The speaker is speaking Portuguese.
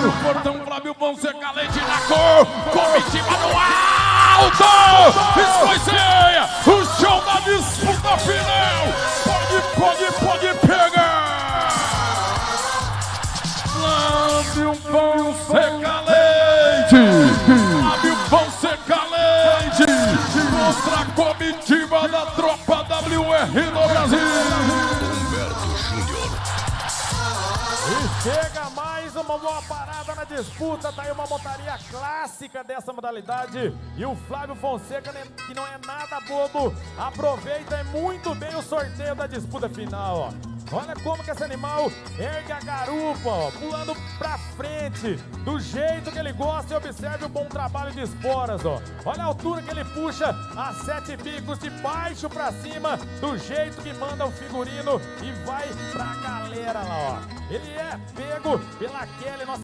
Abre o portão, Flávio Fonseca, leite na cor. Comitiva no alto. Escoiceia. O show da disputa final. Pode, pode, pode pegar. Flávio Fonseca Leite. Flávio Fonseca Leite. Contra a comitiva da tropa WR no Brasil. Chega mais uma boa parada na disputa. Tá aí uma montaria clássica dessa modalidade. E o Flávio Fonseca, né, que não é nada bobo, aproveita muito bem o sorteio da disputa final. Ó. Olha como que esse animal ergue a garupa, ó, pulando pra frente, do jeito que ele gosta e observe o bom trabalho de esporas, ó. Olha a altura que ele puxa a sete bicos de baixo pra cima, do jeito que manda o figurino e vai pra galera lá, ó. Ele é pego pela Kelly, nossa